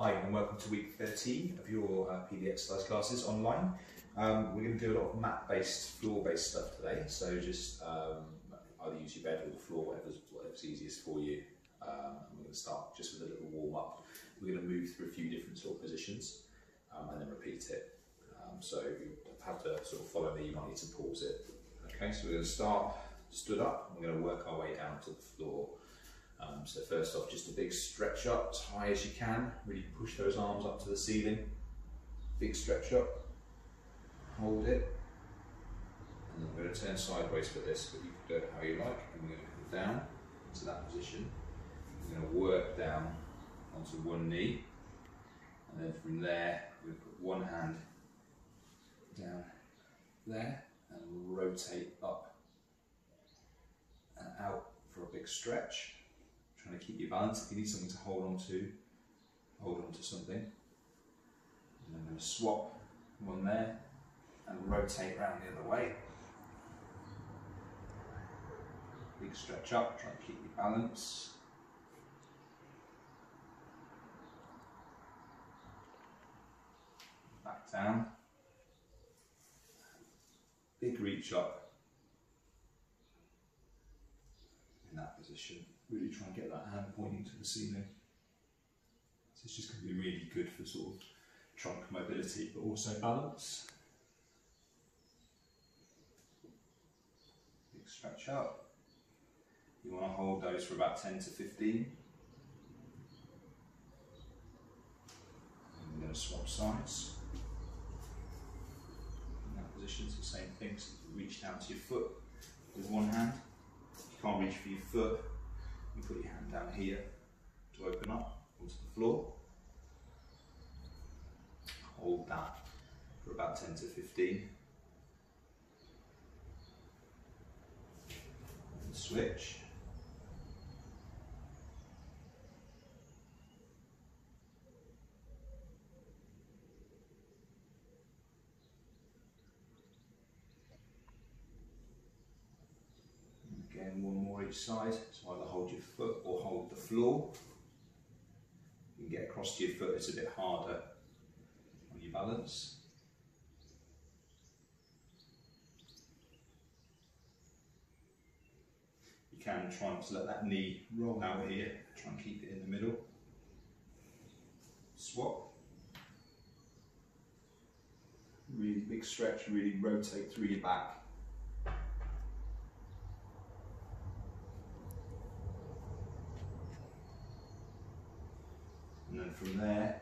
Hi and welcome to week 13 of your uh, PD exercise classes online. Um, we're going to do a lot of mat-based, floor-based stuff today. So just um, either use your bed or the floor, whatever's, whatever's easiest for you. Um, we're going to start just with a little warm-up. We're going to move through a few different sort of positions um, and then repeat it. Um, so you have to sort of follow me, you might need to pause it. Okay, so we're going to start stood up. We're going to work our way down to the floor. Um, so first off, just a big stretch up as high as you can. Really push those arms up to the ceiling. Big stretch up. Hold it. And then we're going to turn sideways for this, but you can do it how you like. And we're going to come down to that position. We're going to work down onto one knee. And then from there, we're to put one hand down there and rotate up and out for a big stretch trying to keep your balance. If you need something to hold on to, hold on to something. And I'm going to swap one there and rotate around the other way. Big stretch up, try and keep your balance. Back down. Big reach up in that position really try and get that hand pointing to the ceiling. So it's just going to be really good for sort of trunk mobility, but also balance. Big stretch up. You want to hold those for about 10 to 15. And we're going to swap sides. In that position, it's the same thing. So reach down to your foot with one hand. If you can't reach for your foot, put your hand down here to open up onto the floor. Hold that for about 10 to 15. And switch. Again, one more each side. So either hold your foot or hold the floor. You can get across to your foot, it's a bit harder on your balance. You can try not to let that knee roll out here, try and keep it in the middle. Swap. Really big stretch, really rotate through your back. And from there,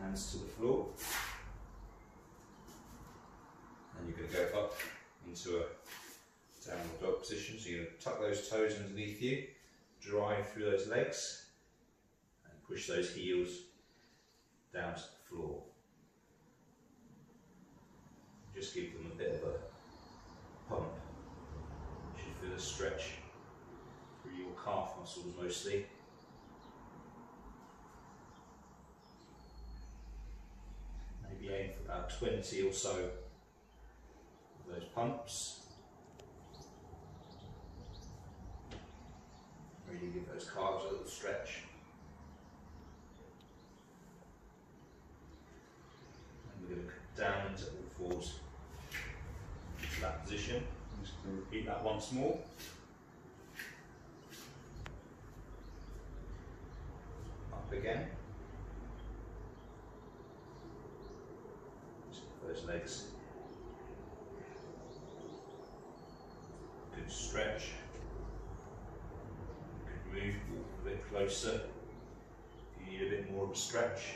hands to the floor. And you're going to go up into a downward dog position. So you're going to tuck those toes underneath you, drive through those legs, and push those heels down to the floor. Just give them a bit of a pump. You should feel a stretch through your calf muscles mostly. Maybe aim for about 20 or so of those pumps. Really give those calves a little stretch. And we're going to come down into all fours into that position. I'm just going to repeat that once more. Up again. those legs. Good stretch. Good move, a bit closer. If you need a bit more of a stretch.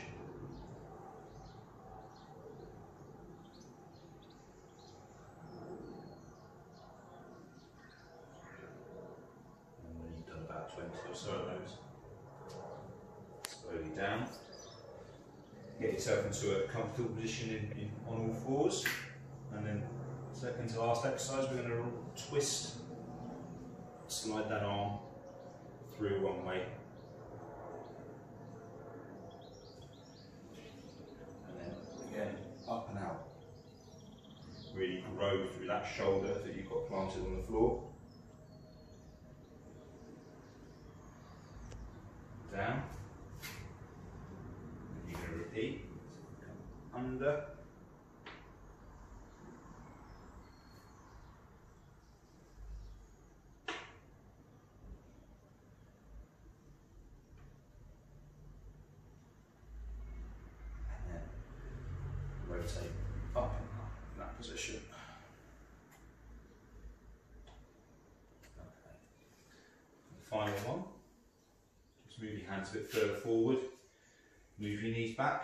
And when you've done about 20 or so of those, slowly down yourself into a comfortable position in, in, on all fours. And then second to last exercise, we're going to twist, slide that arm through one way. And then again, up and out. Really grow through that shoulder that you've got planted on the floor. Down. under. And then rotate up in that position. Okay. The final one. Just move your hands a bit further forward. Move your knees back.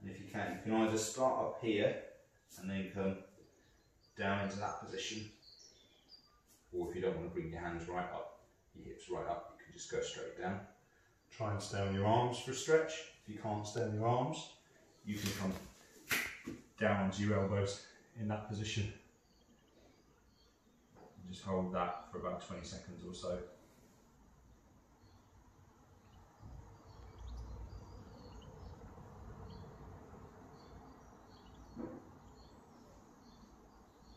And if you can, you can either start up here and then come down into that position. Or if you don't want to bring your hands right up, your hips right up, you can just go straight down. Try and stay on your arms for a stretch. If you can't stay on your arms, you can come down onto your elbows in that position. Just hold that for about 20 seconds or so.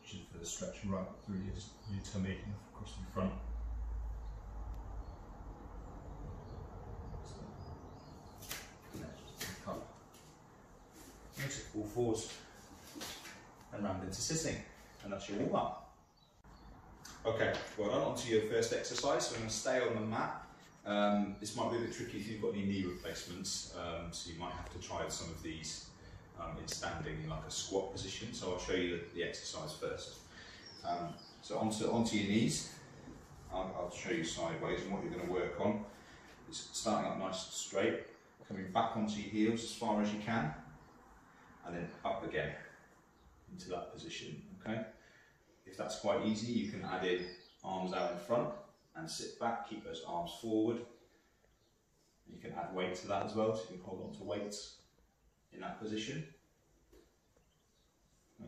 Just for the stretch right through your, your tummy across the front. All fours and round into sitting, and that's your warm up. Okay, well done. On to your first exercise. We're going to stay on the mat. Um, this might be a bit tricky if you've got any knee replacements, um, so you might have to try some of these um, in standing in like a squat position. So I'll show you the, the exercise first. Um, so onto, onto your knees. I'll, I'll show you sideways and what you're going to work on is starting up nice and straight, coming back onto your heels as far as you can, and then up again into that position, okay? If that's quite easy, you can add in arms out in front and sit back, keep those arms forward. You can add weight to that as well, so you can hold on to weights in that position.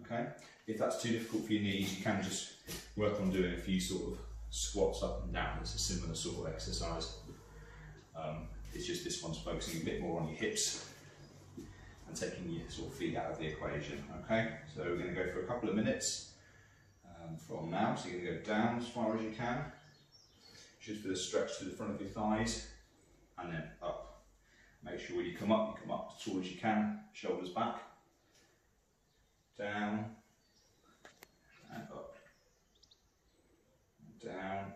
Okay, if that's too difficult for your knees, you can just work on doing a few sort of squats up and down. It's a similar sort of exercise. Um, it's just this one's focusing a bit more on your hips and taking your sort of feet out of the equation. Okay, so we're going to go for a couple of minutes um, from now. So you're going to go down as far as you can, just for the stretch to the front of your thighs, and then up. Make sure when you come up, you come up as tall as you can, shoulders back, down, and up, down,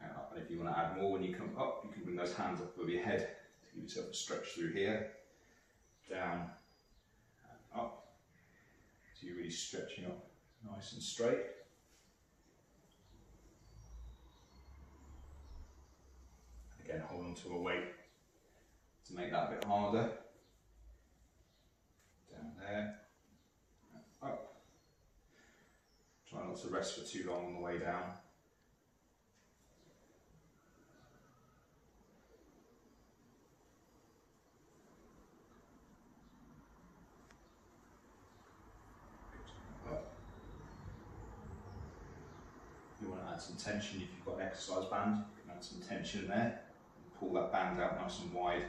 and up. And if you want to add more when you come up, you can bring those hands up above your head to give yourself a stretch through here, down, and up. So you're really stretching up nice and straight. Again, hold on to a weight to make that a bit harder. Down there, up. Try not to rest for too long on the way down. Up. You want to add some tension if you've got an exercise band, you can add some tension there. Pull that band out nice and wide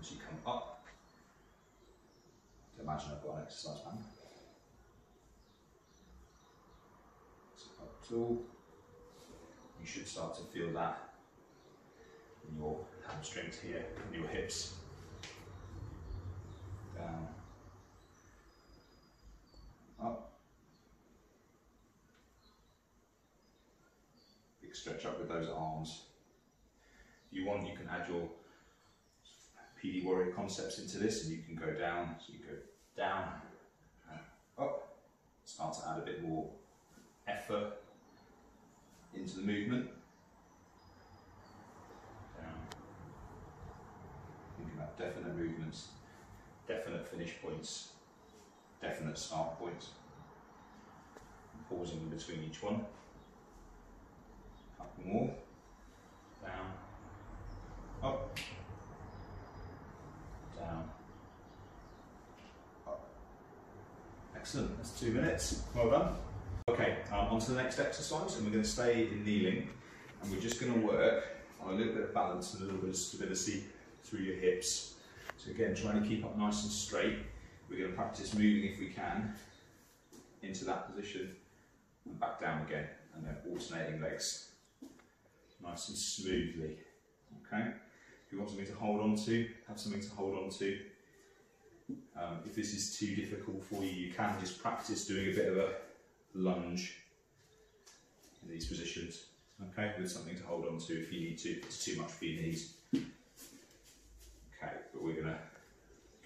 as you come up. Imagine I've got an exercise band. So up tall. You should start to feel that in your hamstrings here, in your hips. Down. Up. Big stretch up with those arms. If you want, you can add your PD warrior concepts into this and you can go down, so you go down uh, up, start to add a bit more effort into the movement. Down. Think about definite movements, definite finish points, definite start points. Pausing in between each one. Couple more. Down. Up. Down. Up. Excellent. That's two minutes. Well done. Okay, um, on to the next exercise, and we're going to stay in kneeling, and we're just going to work on a little bit of balance and a little bit of stability through your hips. So again, trying to keep up nice and straight. We're going to practice moving if we can into that position and back down again, and then alternating legs nice and smoothly. Okay. If you want something to hold on to, have something to hold on to, Um, if this is too difficult for you, you can just practice doing a bit of a lunge in these positions, okay, with something to hold on to if you need to, if it's too much for your knees. Okay, but we're to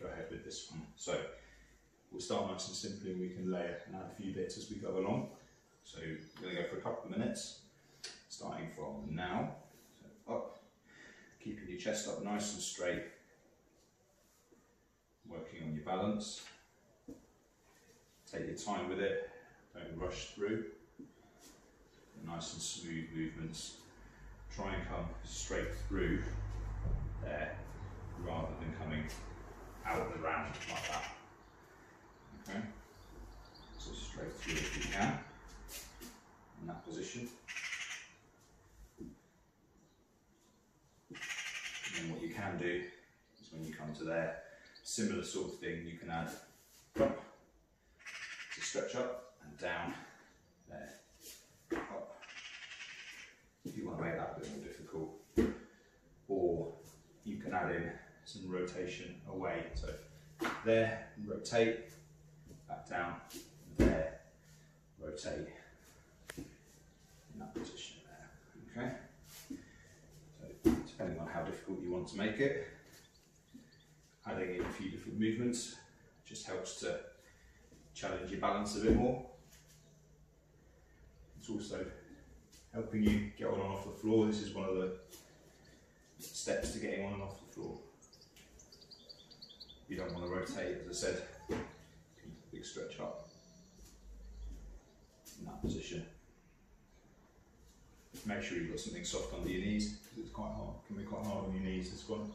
go ahead with this one. So we'll start nice and simply, and we can layer and add a few bits as we go along. So we're to go for a couple of minutes, starting from now. So up, keeping your chest up nice and straight, working on your balance. Take your time with it, don't rush through. Nice and smooth movements. Try and come straight through there rather than coming out and around like that. Okay, so straight through if you can in that position. And then what you can do is when you come to there, similar sort of thing, you can add up to stretch up and down there, up. If you want to make that a bit more difficult, or you can add in some rotation away. So there, rotate, back down, there, rotate in that position there. Okay. So depending on how difficult you want to make it, adding in a few different movements just helps to challenge your balance a bit more. It's also helping you get on and off the floor. This is one of the steps to getting on and off the floor. You don't want to rotate, as I said, big stretch up in that position. Make sure you've got something soft under your knees because it's quite hard. It can be quite hard on your knees. This one.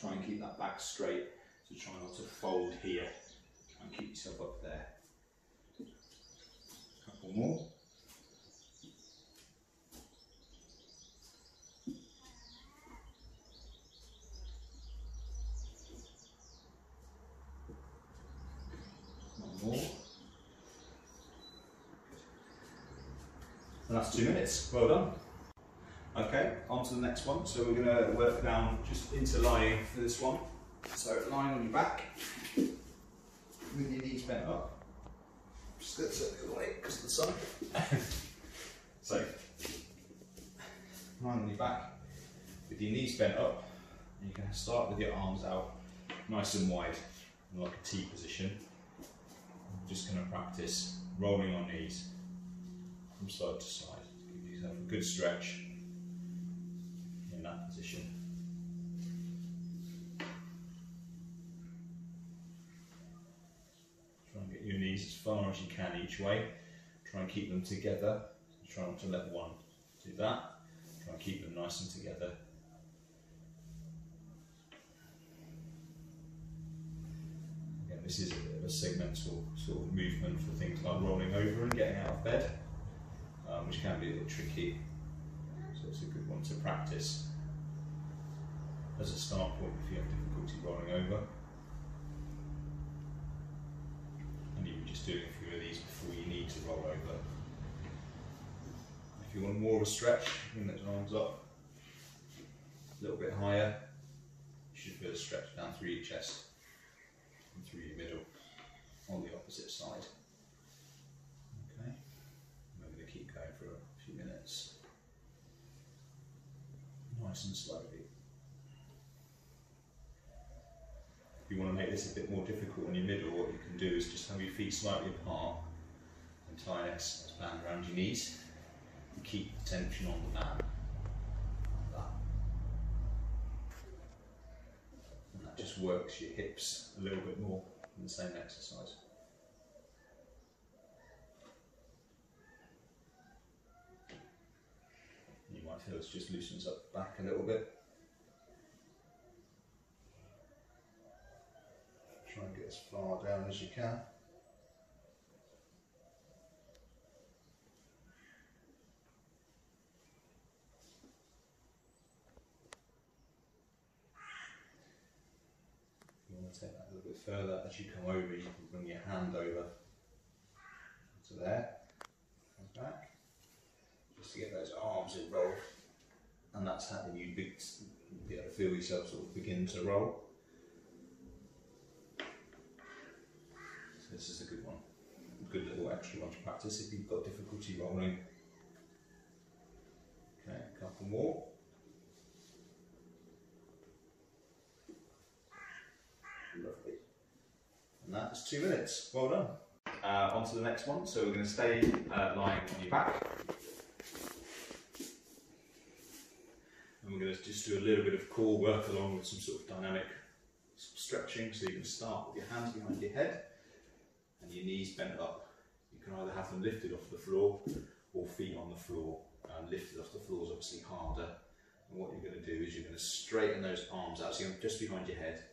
Try and keep that straight. So try not to fold here. Try and keep yourself up there. Couple more. One more. And that's two minutes. Well done. Okay, on to the next one. So we're going to work down just into for this one. So lying on your back with your knees bent up. Just go to the way because of the sun. so lying on your back with your knees bent up. And you can start with your arms out nice and wide, like a T position. I'm just going to practice rolling on knees from side to side. To give yourself a good stretch in that position. Try and get your knees as far as you can each way. Try and keep them together. Try not to let one do that. Try and keep them nice and together. Again, this is a bit of a segmental sort of movement for things like rolling over and getting out of bed, um, which can be a bit tricky. So it's a good one to practice as a start point if you have difficulty rolling over. And you just doing a few of these before you need to roll over. If you want more of a stretch, bring those arms up a little bit higher. You should feel a stretch down through your chest and through your middle on the opposite side. Okay, we're going to keep going for a few minutes. Nice and slowly. If you want to make this a bit more difficult on your middle, what you can do is just have your feet slightly apart and tie an exercise band around your knees and keep the tension on the band. That. That just works your hips a little bit more in the same exercise. You might feel it just loosens up back a little bit. Try and get as far down as you can. You want to take that a little bit further, as you come over, you can bring your hand over to there, and back. just to get those arms involved. And that's how you be, be able to feel yourself sort of begin to roll. This is a good one. Good little extra to practice if you've got difficulty rolling. Okay, a couple more. Lovely. And that is two minutes. Well done. Uh, on to the next one. So we're going to stay uh, lying on your back. And we're going to just do a little bit of core work along with some sort of dynamic stretching. So you can start with your hands behind your head and your knees bent up. You can either have them lifted off the floor or feet on the floor. Um, lifted off the floor is obviously harder. And what you're going to do is you're going to straighten those arms out. So you're just behind your head.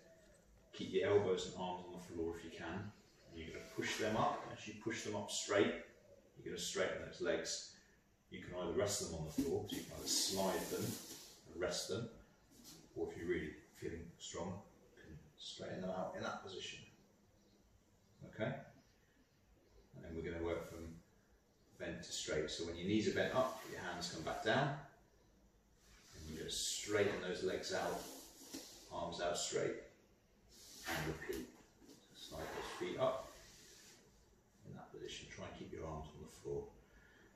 Keep your elbows and arms on the floor if you can. And you're going to push them up. As you push them up straight, you're going to straighten those legs. You can either rest them on the floor, so you can either slide them and rest them, or if you're really feeling strong, you can straighten them out in that position. Okay? And then we're going to work from bent to straight. So when your knees are bent up, your hands come back down. And going to straighten those legs out, arms out straight, and repeat. So slide those feet up in that position. Try and keep your arms on the floor.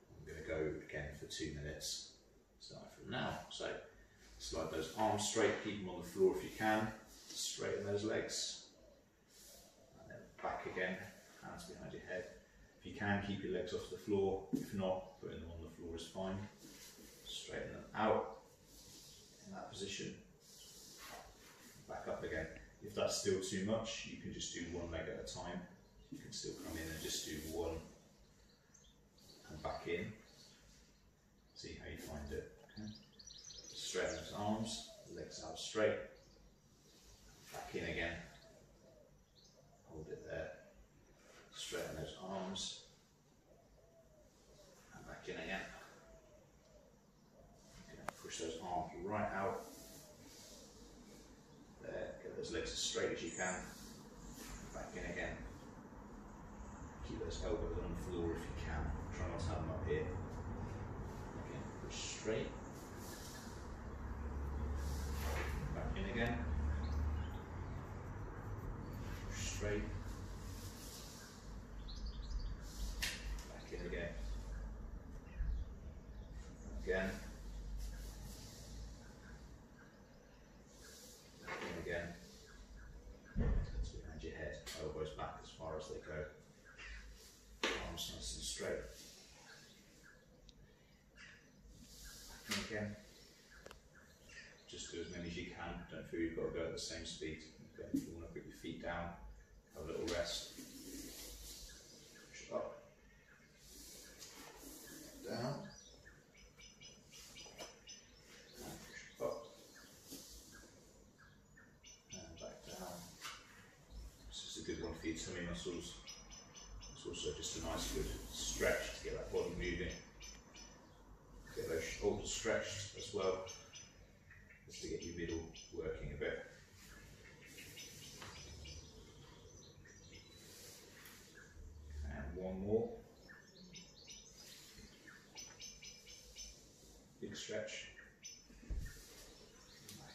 I'm going to go again for two minutes. Start from now. So slide those arms straight, keep them on the floor if you can. Straighten those legs. And then back again, hands behind your head. If you can, keep your legs off the floor. If not, putting them on the floor is fine. Straighten them out in that position. Back up again. If that's still too much, you can just do one leg at a time. You can still come in and just do one and back in. See how you find it. Okay. Straighten those arms, legs out straight. Back in again. Hold it there. Straighten those arms. And back in again. Push those arms right out. There, get those legs as straight as you can. Back in again. Keep those elbows on the floor if you can. Try not to have them up here. Again, push straight. Back in again. Push straight. Back in again. Again. Back in again. Hands behind your head, elbows back as far as they go. Arms nice and straight. Back in again. Just do as many as you can. Don't feel you've got to go at the same speed. Okay, if you want to put your feet down, have a little rest. Push up. Down. And push up. And back down. This is a good one for your tummy muscles. It's also just a nice good stretch to get that body moving. Shoulders stretched as well, just to get your middle working a bit. And one more. Big stretch.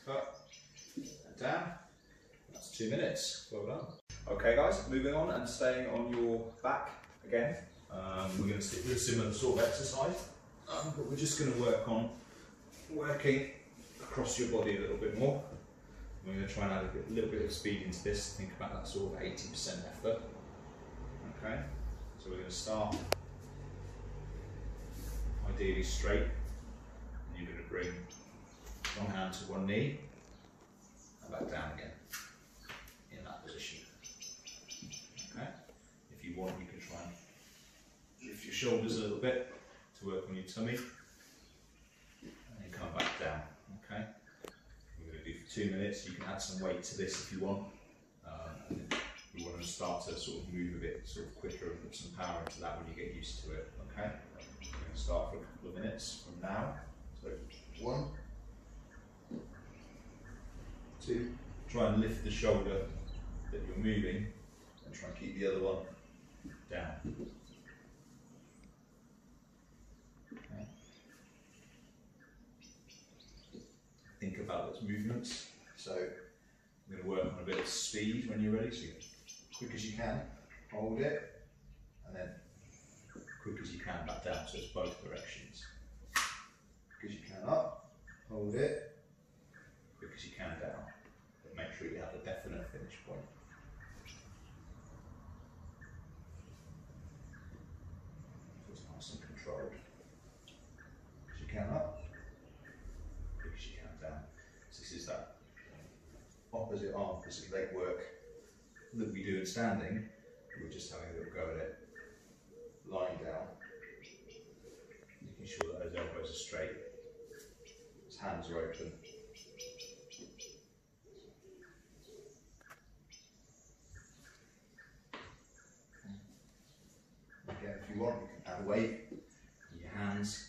Up and down. That's two minutes. Well done. Okay, guys, moving on and staying on your back again. Um, we're going to stick with a similar sort of exercise, um, but we're just going to work on working across your body a little bit more. We're going to try and add a little bit of speed into this. Think about that sort of 80% effort. Okay, so we're going to start ideally straight. And you're going to bring one hand to one knee and back down again in that position. Okay? If you want, you can try and lift your shoulders a little bit to work on your tummy and then come back down. Okay? We're going to do for two minutes. You can add some weight to this if you want. Um, we want to start to sort of move a bit sort of quicker and put some power into that when you get used to it. Okay? We're going to start for a couple of minutes from now. So one, two, try and lift the shoulder that you're moving and try and keep the other one down. think about those movements. So I'm going to work on a bit of speed when you're ready. So as quick as you can, hold it, and then quick as you can back down. So it's both directions. Quick as you can up, hold it, quick as you can down. But make sure you have a definite finish point. So it's nice and controlled. As you can up, opposite arm, opposite leg work that we do in standing. We're just having a little go at it. Lying down, making sure that those elbows are straight, his hands are open. Again, if you want, you can add weight in your hands.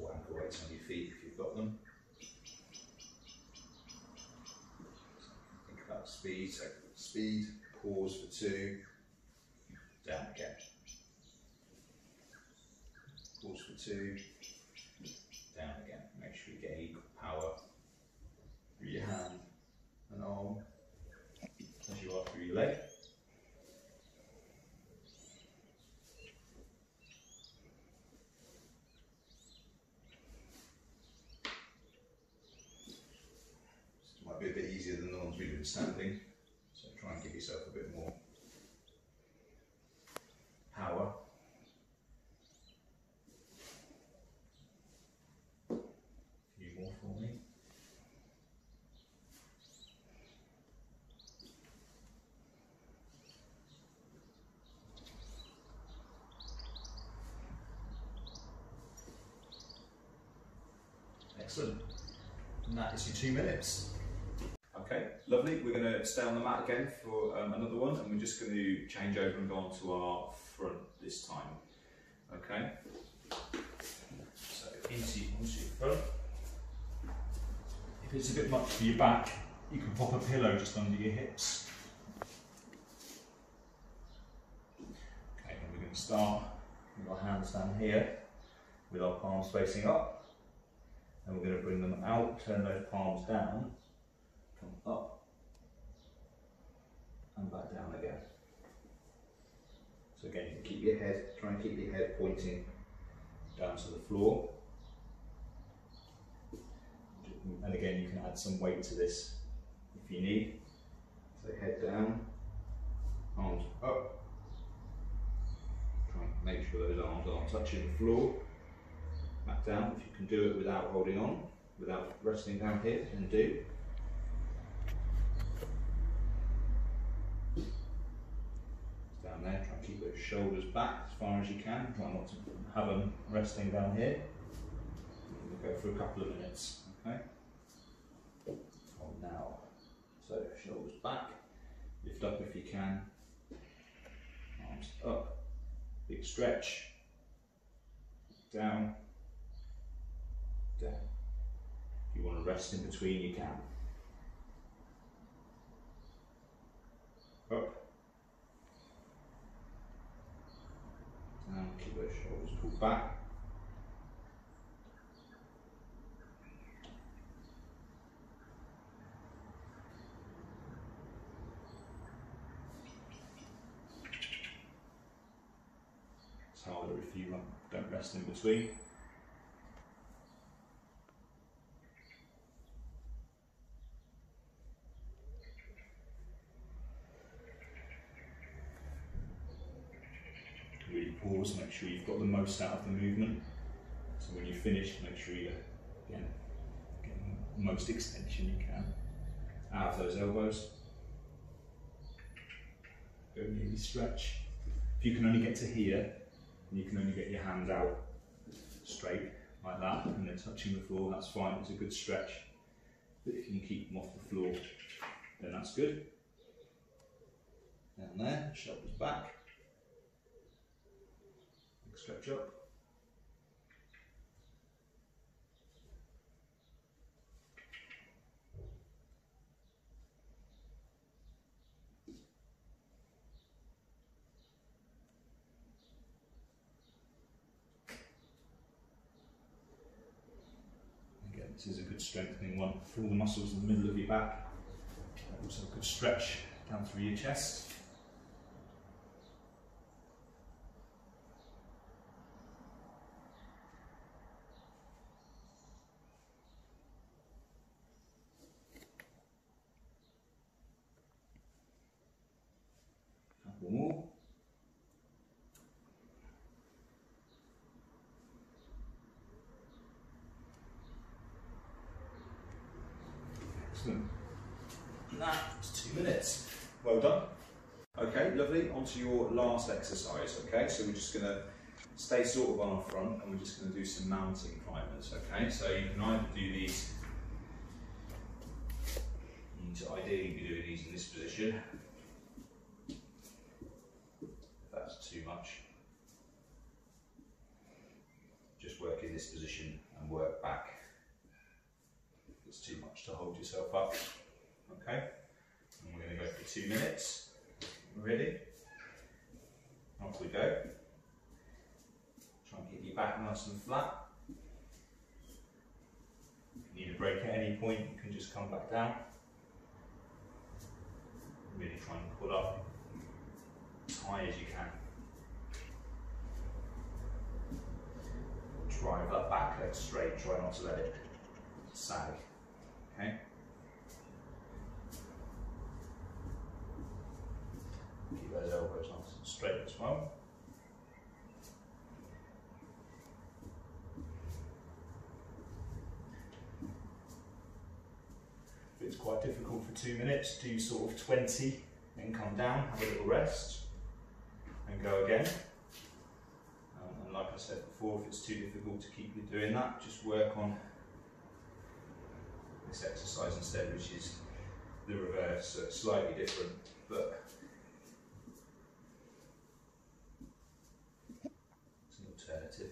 Or ankle weights on your feet if you've got them. Think about speed, so speed, pause for two, down again. Pause for two, down again. Make sure you get equal power through your hand and arm as you are through your leg. This might be a bit easier than the ones we do standing, so try and give yourself a bit more power. Few more for me. Excellent. And that is your two minutes. Okay, lovely. We're going to stay on the mat again for um, another one, and we're just going to change over and go on to our front this time. Okay. So into your front. If it's a bit much for your back, you can pop a pillow just under your hips. Okay, and we're going to start with our hands down here, with our palms facing up, and we're going to bring them out, turn those palms down, come up and back down again. So again, keep your head, try and keep your head pointing down to the floor. And again, you can add some weight to this if you need. So head down, arms up. Try and make sure those arms aren't touching the floor. Back down, if you can do it without holding on, without resting down here, then do. down there, try and keep those shoulders back as far as you can, try not to have them resting down here. We'll go for a couple of minutes, okay? Now. So shoulders back, lift up if you can, arms up, big stretch, down, down. If you want to rest in between, you can. Up, down, keep those shoulders pulled back. It's harder if you don't rest in between. really pause, make sure you've got the most out of the movement. So when you finish, make sure you're again get the most extension you can out of those elbows. Go really stretch. If you can only get to here, and you can only get your hands out straight like that, and then touching the floor, that's fine. It's a good stretch. But if you can keep them off the floor, then that's good. Down there, shoulders back stretch up. Again, This is a good strengthening one for the muscles in the middle of your back. Also a good stretch down through your chest. Couple more. Excellent. That's two minutes. Well done. Okay, lovely. On to your last exercise. Okay, so we're just going to stay sort of on our front and we're just going to do some mountain climbers. Okay, so you can either do these, you need to ideally be doing these in this position. If that's too much, just work in this position and work back. If it's too much to hold yourself up. Okay, and we're to go for two minutes. Ready? Off we go. Try and keep your back nice and flat. If you need a break at any point, you can just come back down. Really try and pull up as high as you can. Drive that back leg straight, try not to let it sag. Okay? Keep those elbows nice straight as well. If it's quite difficult for two minutes, do sort of 20, then come down, have a little rest, and go again. Um, and like I said before, if it's too difficult to keep you doing that, just work on this exercise instead, which is the reverse, so it's slightly different, but it's an alternative.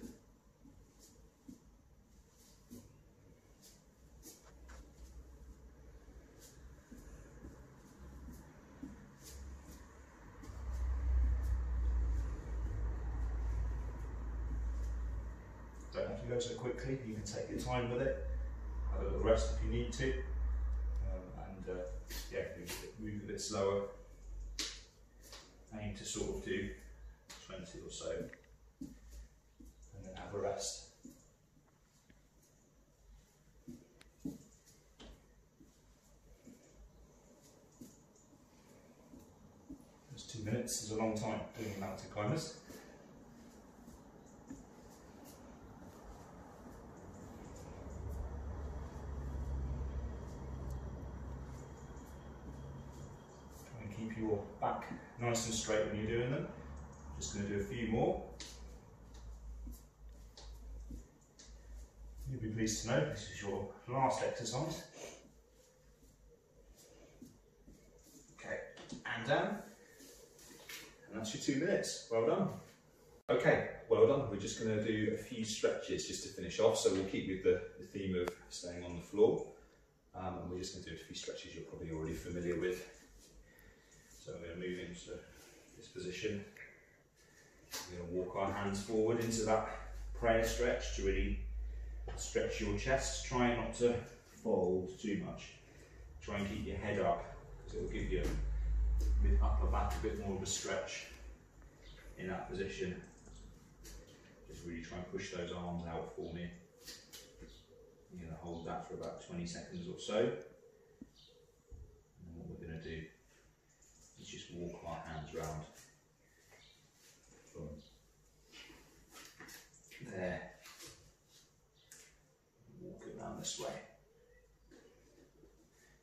Don't have to go so quickly, you can take your time with it, have a little rest if you need to, um, and uh, yeah, move a, bit, move a bit slower. Aim to sort of do 20 or so, and then have a rest. Just two minutes is a long time doing mountain climbers. And keep your back nice and straight when you're doing them. Just going to do a few more. You'll be pleased to know this is your last exercise. Okay, and down. That's your two minutes. Well done. Okay, well done. We're just going to do a few stretches just to finish off. So we'll keep with the, the theme of staying on the floor. Um, and we're just going to do a few stretches you're probably already familiar with. So we're going to move into this position. We're going to walk our hands forward into that prayer stretch to really stretch your chest. Try not to fold too much. Try and keep your head up because it will give you the upper back a bit more of a stretch in that position. Just really try and push those arms out for me. You're going to hold that for about 20 seconds or so. And what we're going to do is just walk our hands round there. Walk it round this way.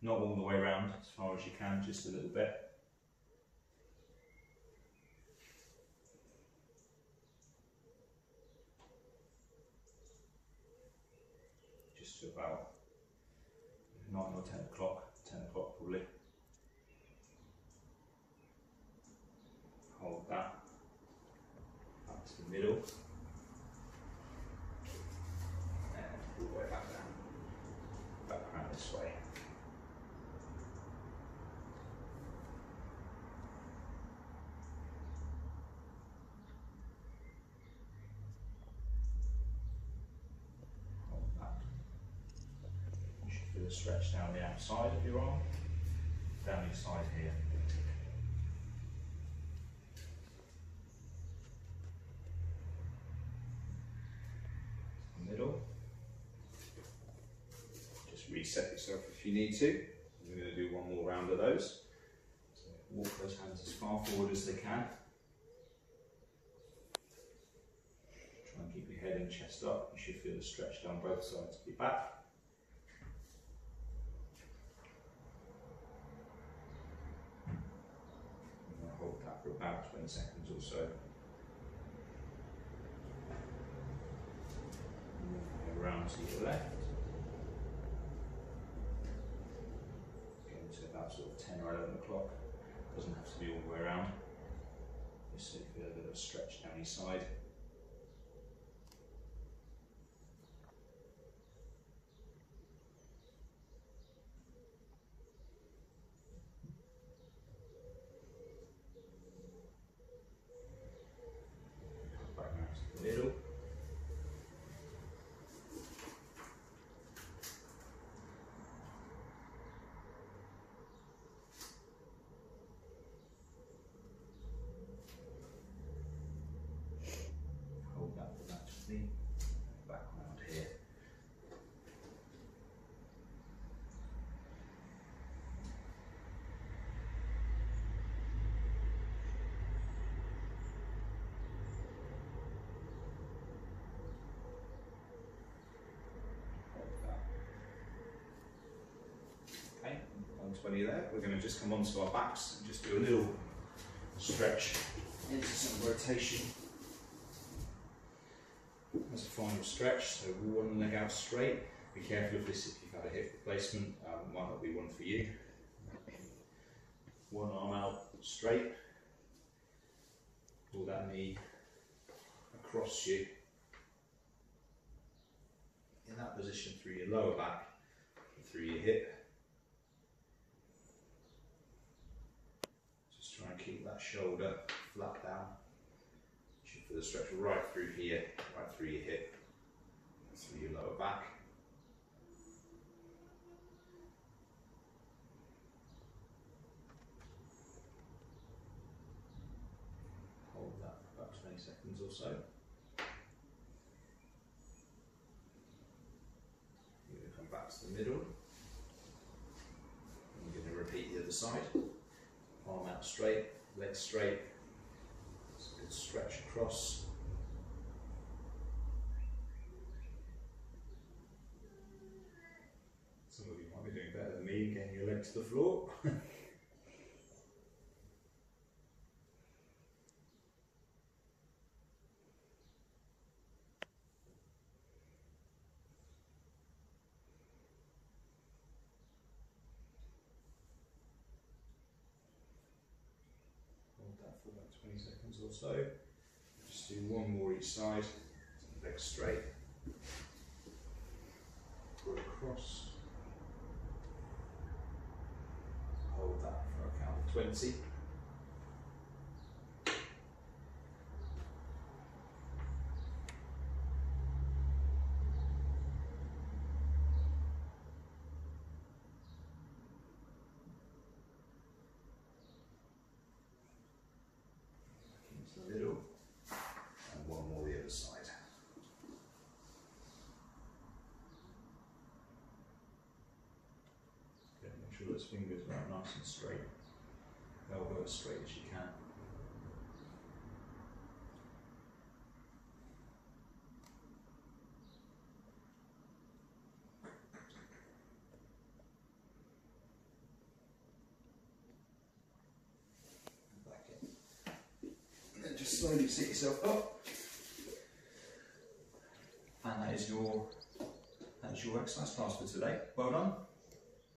Not all the way round, as far as you can, just a little bit. Just to about nine or ten o'clock, ten o'clock probably. Hold that up to the middle. And all the way back down. Back around this way. Hold that. Stretch down the outside of your arm, down your side here. Middle. Just reset yourself if you need to. We're going to do one more round of those. So walk those hands as far forward as they can. Try and keep your head and chest up. You should feel a stretch down both sides of your back. hold that for about 20 seconds or so. Around to your left. Getting to about sort of 10 or 11 o'clock. Doesn't have to be all the way around. Just so you feel a bit of a stretch down your side. Back round to the middle. Hold that for that knee. Back round here. Hold that. Okay, on 20 there. We're going to just come onto our backs and just do a little stretch into some rotation as a final stretch. So one leg out straight. Be careful of this if you've had a hip replacement. Um, might not be one for you. One arm out straight. Pull that knee across you. In that position through your lower back through your hip. Just try and keep that shoulder flat down. Should feel the stretch right through here, right through your hip, through your lower back. Hold that for about 20 seconds or so. You're going to come back to the middle. I'm going to repeat the other side. Arm out straight, legs straight. It's a good stretch across. Some of you might be doing better than me, getting your leg to the floor. Hold that for about 20 seconds or so. Just do one more each side. Legs straight. Pull across. Hold that for a count of 20. Back into the middle. And one more the other side. Okay, make sure fingers are nice and straight. Elbow as straight as you can. Just slowly sit yourself up. And that is your that is your exercise class for today. Well done.